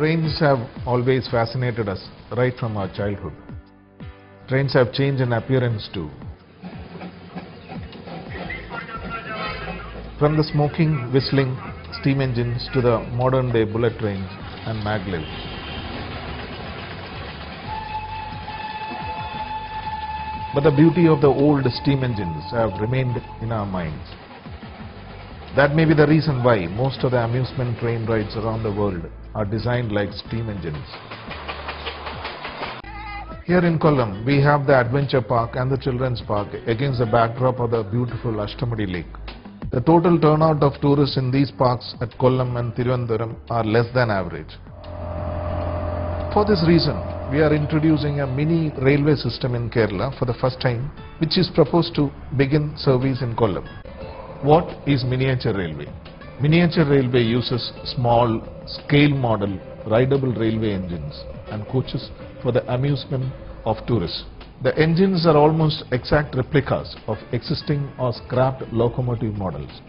Trains have always fascinated us right from our childhood. Trains have changed in appearance too. From the smoking, whistling steam engines to the modern day bullet trains and maglev. But the beauty of the old steam engines have remained in our minds. That may be the reason why most of the amusement train rides around the world are designed like steam engines. Here in Kollam, we have the adventure park and the children's park against the backdrop of the beautiful Ashtamudi lake. The total turnout of tourists in these parks at Kollam and Thiruvananthapuram are less than average. For this reason, we are introducing a mini railway system in Kerala for the first time, which is proposed to begin service in Kollam. What is miniature railway? Miniature railway uses small scale model rideable railway engines and coaches for the amusement of tourists. The engines are almost exact replicas of existing or scrapped locomotive models.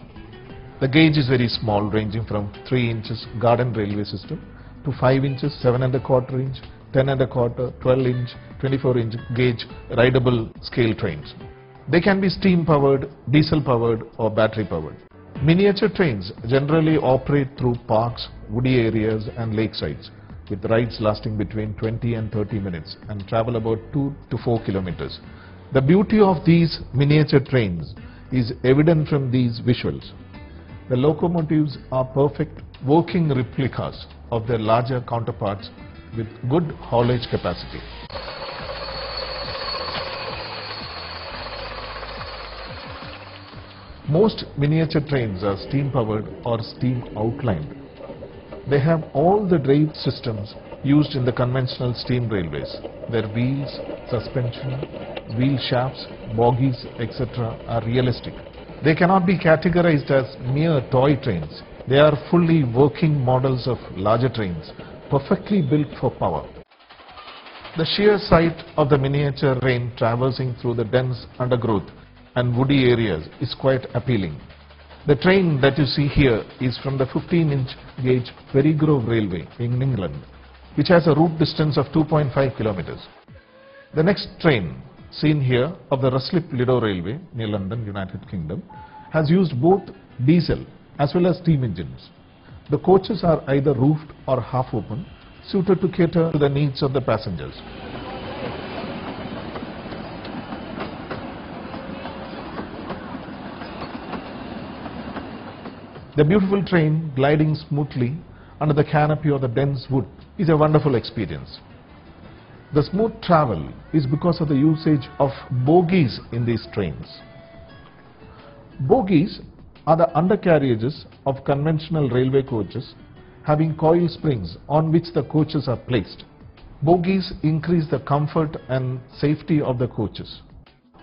The gauge is very small ranging from 3 inches garden railway system to 5 inches, 7 and a quarter inch, 10 and a quarter, 12 inch, 24 inch gauge rideable scale trains. They can be steam powered, diesel powered or battery powered. Miniature trains generally operate through parks, woody areas and lakesides with rides lasting between 20 and 30 minutes and travel about 2 to 4 kilometers. The beauty of these miniature trains is evident from these visuals. The locomotives are perfect working replicas of their larger counterparts with good haulage capacity. Most miniature trains are steam powered or steam outlined. They have all the drive systems used in the conventional steam railways. Their wheels, suspension, wheel shafts, bogies, etc. are realistic. They cannot be categorized as mere toy trains. They are fully working models of larger trains, perfectly built for power. The sheer sight of the miniature train traversing through the dense undergrowth and woody areas is quite appealing. The train that you see here is from the 15-inch gauge Perrygrove Railway in England, which has a route distance of 2.5 kilometers. The next train, seen here, of the Ruislip Lido Railway near London, United Kingdom, has used both diesel as well as steam engines. The coaches are either roofed or half open, suited to cater to the needs of the passengers. The beautiful train gliding smoothly under the canopy of the dense wood is a wonderful experience. The smooth travel is because of the usage of bogies in these trains. Bogies are the undercarriages of conventional railway coaches having coil springs on which the coaches are placed. Bogies increase the comfort and safety of the coaches.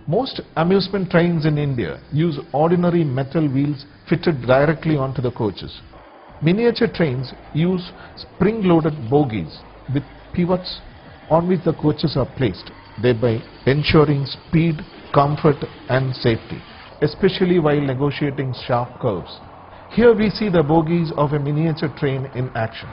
Most amusement trains in India use ordinary metal wheels fitted directly onto the coaches. Miniature trains use spring-loaded bogies with pivots on which the coaches are placed, thereby ensuring speed, comfort and safety, especially while negotiating sharp curves. Here we see the bogies of a miniature train in action.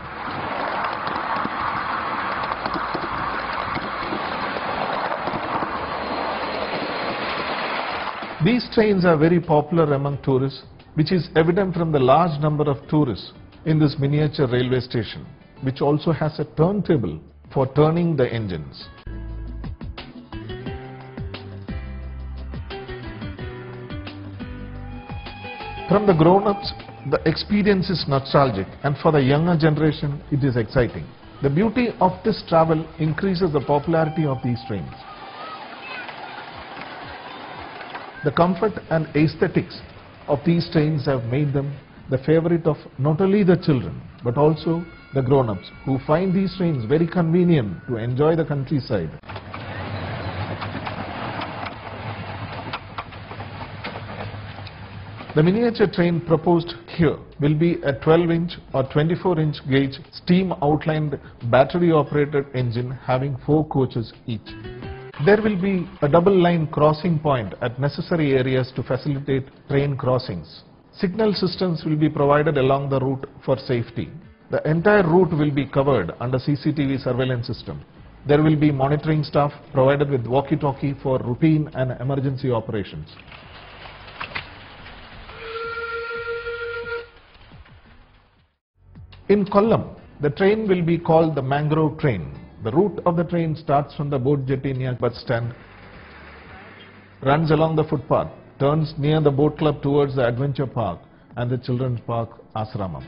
These trains are very popular among tourists, which is evident from the large number of tourists in this miniature railway station, which also has a turntable for turning the engines. From the grown-ups, the experience is nostalgic and for the younger generation, it is exciting. The beauty of this travel increases the popularity of these trains. The comfort and aesthetics of these trains have made them the favorite of not only the children but also the grown-ups who find these trains very convenient to enjoy the countryside. The miniature train proposed here will be a 12-inch or 24-inch gauge steam outlined battery operated engine having four coaches each. There will be a double line crossing point at necessary areas to facilitate train crossings. Signal systems will be provided along the route for safety. The entire route will be covered under CCTV surveillance system. There will be monitoring staff provided with walkie-talkie for routine and emergency operations. In Kollam, the train will be called the Mangrove train. The route of the train starts from the boat jetty near bus stand, runs along the footpath, turns near the boat club towards the adventure park and the children's park Asramam.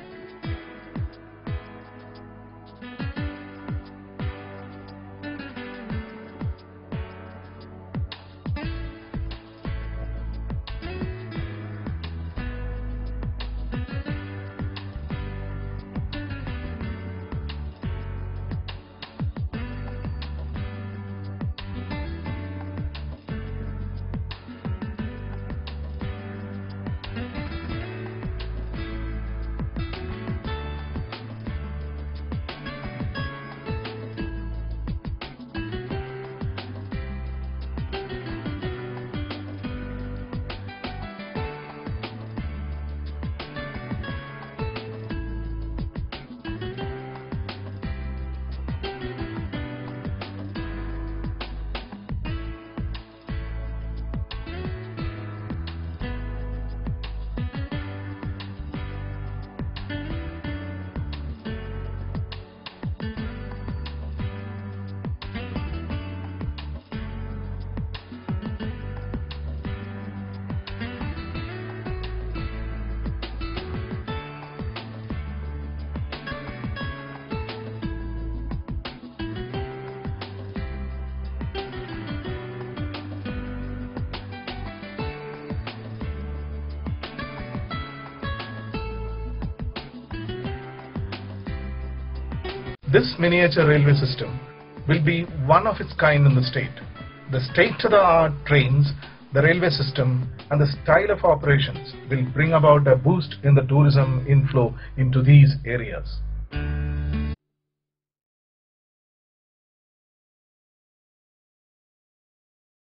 This miniature railway system will be one of its kind in the state. The state-of-the-art trains, the railway system and the style of operations will bring about a boost in the tourism inflow into these areas.